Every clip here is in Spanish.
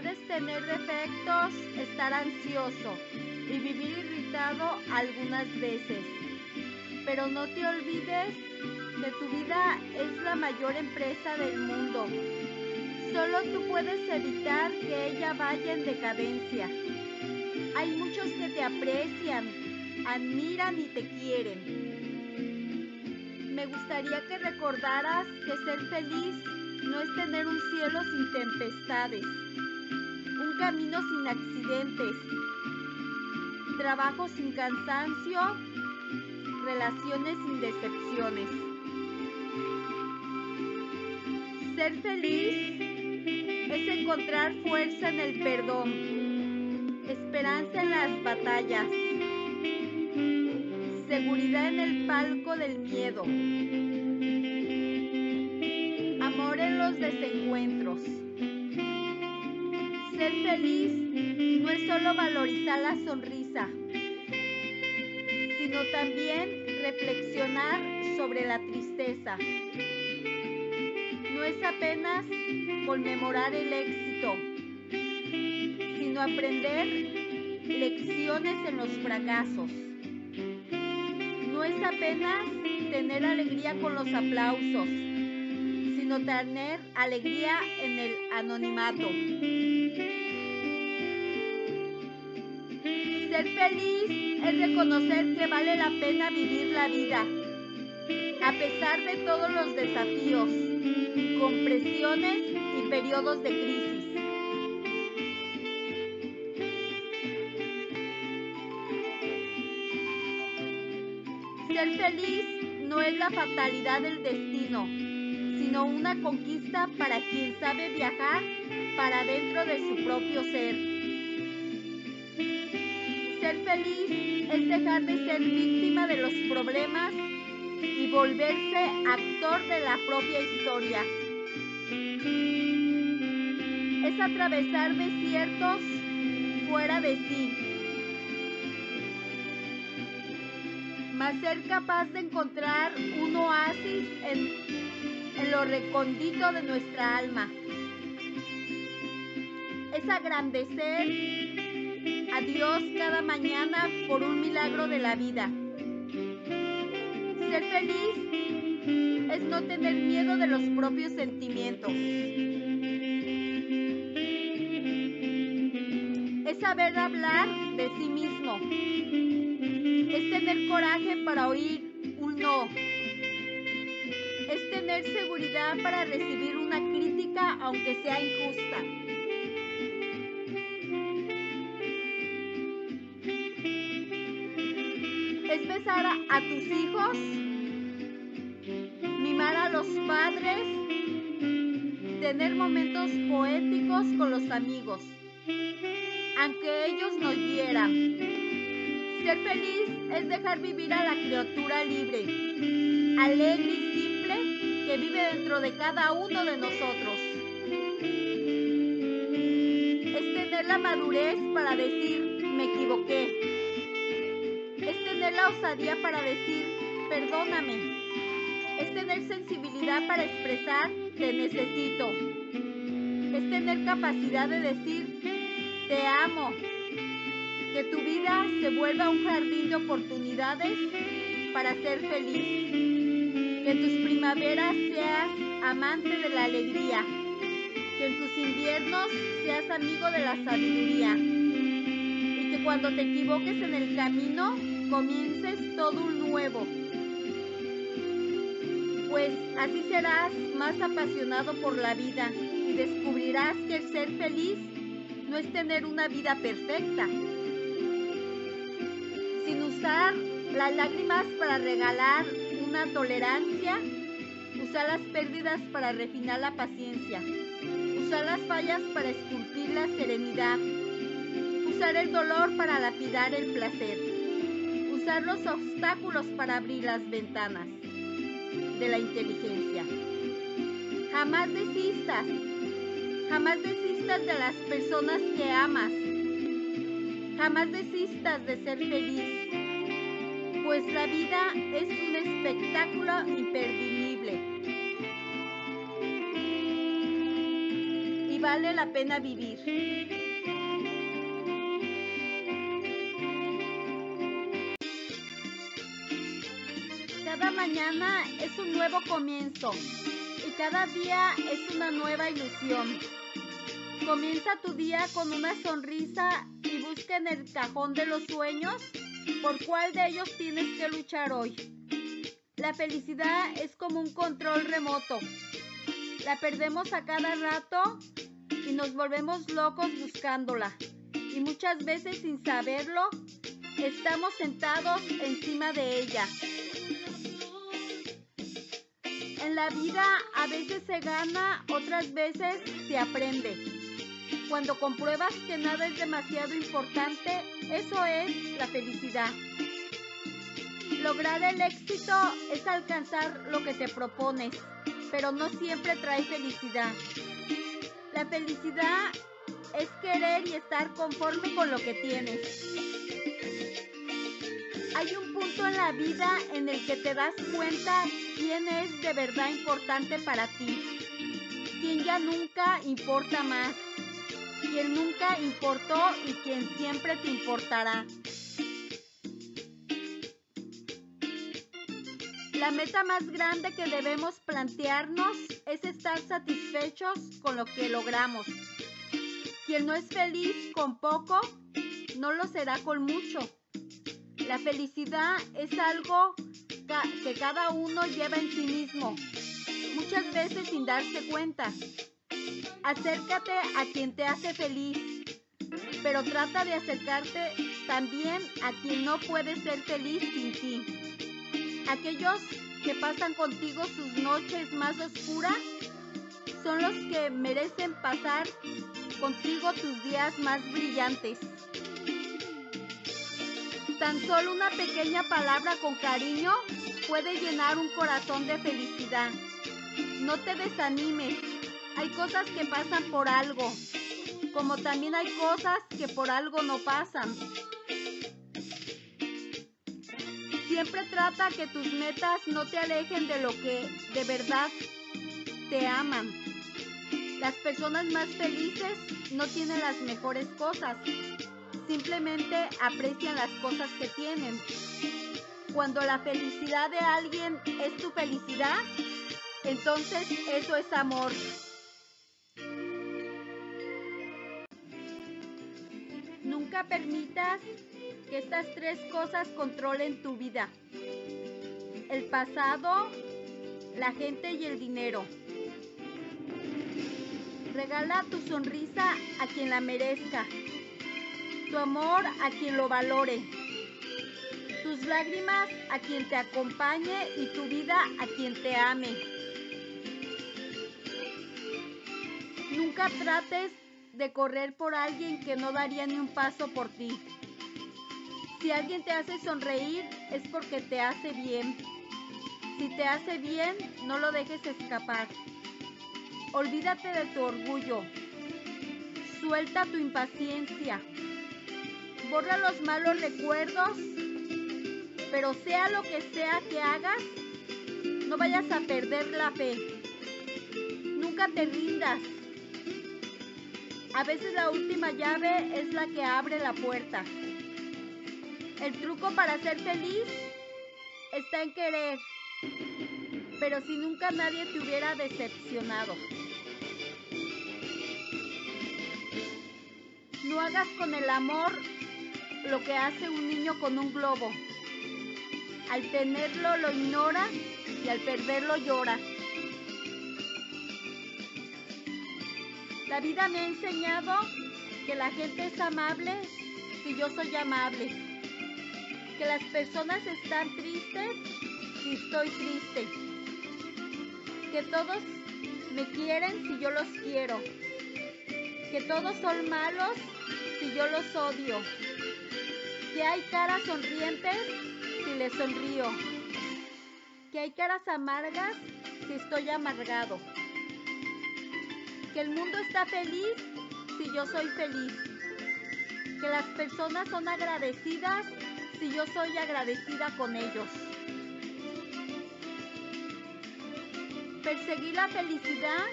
puedes tener defectos, estar ansioso y vivir irritado algunas veces. Pero no te olvides que tu vida es la mayor empresa del mundo. Solo tú puedes evitar que ella vaya en decadencia. Hay muchos que te aprecian, admiran y te quieren. Me gustaría que recordaras que ser feliz no es tener un cielo sin tempestades, camino sin accidentes, trabajo sin cansancio, relaciones sin decepciones. Ser feliz es encontrar fuerza en el perdón, esperanza en las batallas, seguridad en el palco del miedo, amor en los desencuentros. Ser feliz no es solo valorizar la sonrisa, sino también reflexionar sobre la tristeza. No es apenas conmemorar el éxito, sino aprender lecciones en los fracasos. No es apenas tener alegría con los aplausos, sino tener alegría en el anonimato. Ser feliz es reconocer que vale la pena vivir la vida, a pesar de todos los desafíos, compresiones y periodos de crisis. Ser feliz no es la fatalidad del destino, sino una conquista para quien sabe viajar para dentro de su propio ser. Ser feliz es dejar de ser víctima de los problemas y volverse actor de la propia historia. Es atravesar desiertos fuera de sí, mas ser capaz de encontrar un oasis en, en lo recondito de nuestra alma. Es agrandecer a Dios cada mañana por un milagro de la vida. Ser feliz es no tener miedo de los propios sentimientos. Es saber hablar de sí mismo. Es tener coraje para oír seguridad para recibir una crítica aunque sea injusta. Es besar a, tus hijos, mimar a los padres, tener momentos poéticos con los amigos, aunque ellos nos hieran. Ser feliz es dejar vivir a la criatura libre, alegre y que vive dentro de cada uno de nosotros. Es tener la madurez para decir, me equivoqué. Es tener la osadía para decir, perdóname. Es tener sensibilidad para expresar, te necesito. Es tener capacidad de decir, te amo. Que tu vida se vuelva un jardín de oportunidades para ser feliz. Que en tus primaveras seas amante de la alegría. Que en tus inviernos seas amigo de la sabiduría. Y que cuando te equivoques en el camino, comiences todo un nuevo. Pues así serás más apasionado por la vida y descubrirás que el ser feliz no es tener una vida perfecta, sin usar las lágrimas para regalar una tolerancia, usar las pérdidas para refinar la paciencia, usar las fallas para esculpir la serenidad, usar el dolor para lapidar el placer, usar los obstáculos para abrir las ventanas de la inteligencia. Jamás desistas, jamás desistas de las personas que amas, jamás desistas de ser feliz, pues la vida es un espectáculo imperdible. y vale la pena vivir. Cada mañana es un nuevo comienzo y cada día es una nueva ilusión. Comienza tu día con una sonrisa y busca en el cajón de los sueños por cuál de ellos tienes que luchar hoy. La felicidad es como un control remoto. La perdemos a cada rato y nos volvemos locos buscándola. Y muchas veces sin saberlo, estamos sentados encima de ella. En la vida a veces se gana, otras veces se aprende. Cuando compruebas que nada es demasiado importante, eso es la felicidad. Lograr el éxito es alcanzar lo que te propones, pero no siempre trae felicidad. La felicidad es querer y estar conforme con lo que tienes. Hay un punto en la vida en el que te das cuenta quién es de verdad importante para ti, quién ya nunca importa más, quién nunca importó y quien siempre te importará. La meta más grande que debemos plantearnos es estar satisfechos con lo que logramos. Quien no es feliz con poco, no lo será con mucho. La felicidad es algo que cada uno lleva en sí mismo, muchas veces sin darse cuenta. Acércate a quien te hace feliz, pero trata de acercarte también a quien no puede ser feliz sin ti. Aquellos que pasan contigo sus noches más oscuras son los que merecen pasar contigo tus días más brillantes. Tan solo una pequeña palabra con cariño puede llenar un corazón de felicidad. No te desanimes. Hay cosas que pasan por algo, como también hay cosas que por algo no pasan. Siempre trata que tus metas no te alejen de lo que de verdad te aman. Las personas más felices no tienen las mejores cosas, simplemente aprecian las cosas que tienen. Cuando la felicidad de alguien es tu felicidad, entonces eso es amor. Permitas que estas tres cosas controlen tu vida. El pasado, la gente y el dinero. Regala tu sonrisa a quien la merezca, tu amor a quien lo valore, tus lágrimas a quien te acompañe y tu vida a quien te ame. Nunca trates de correr por alguien que no daría ni un paso por ti. Si alguien te hace sonreír es porque te hace bien. Si te hace bien, no lo dejes escapar. Olvídate de tu orgullo. Suelta tu impaciencia. Borra los malos recuerdos. Pero sea lo que sea que hagas, no vayas a perder la fe. Nunca te rindas. A veces la última llave es la que abre la puerta. El truco para ser feliz está en querer, pero si nunca nadie te hubiera decepcionado. No hagas con el amor lo que hace un niño con un globo. Al tenerlo lo ignora y al perderlo llora. La vida me ha enseñado que la gente es amable si yo soy amable que las personas están tristes si estoy triste. Que todos me quieren si yo los quiero. Que todos son malos si yo los odio. Que hay caras sonrientes si les sonrío. Que hay caras amargas si estoy amargado. Que el mundo está feliz si yo soy feliz. Que las personas son agradecidas si yo soy agradecida con ellos. Perseguir la felicidad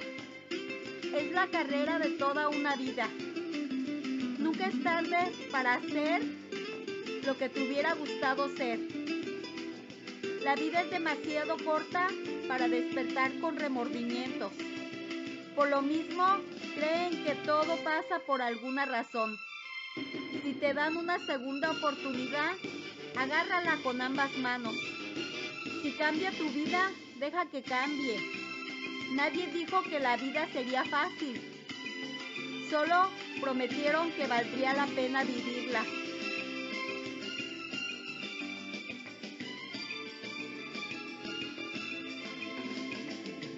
es la carrera de toda una vida. Nunca es tarde para hacer lo que te hubiera gustado ser. La vida es demasiado corta para despertar con remordimientos. Por lo mismo, creen que todo pasa por alguna razón. Si te dan una segunda oportunidad, agárrala con ambas manos. Si cambia tu vida, deja que cambie. Nadie dijo que la vida sería fácil. Solo prometieron que valdría la pena vivirla.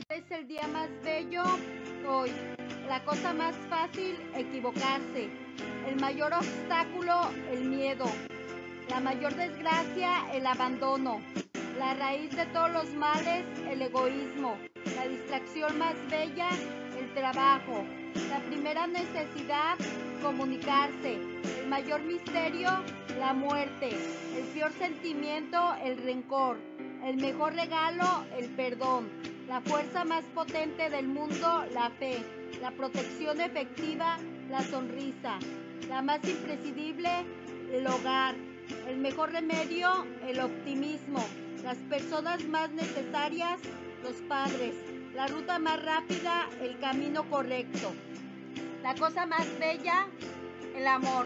Es el día más bello La cosa más fácil, equivocarse. El mayor obstáculo, el miedo. La mayor desgracia, el abandono. La raíz de todos los males, el egoísmo. La distracción más bella, el trabajo. La primera necesidad, comunicarse. El mayor misterio, la muerte. El peor sentimiento, el rencor. El mejor regalo, el perdón. La fuerza más potente del mundo, la fe. La protección efectiva, la sonrisa. La más imprescindible, el hogar. El mejor remedio, el optimismo. Las personas más necesarias, los padres. La ruta más rápida, el camino correcto. La cosa más bella, el amor.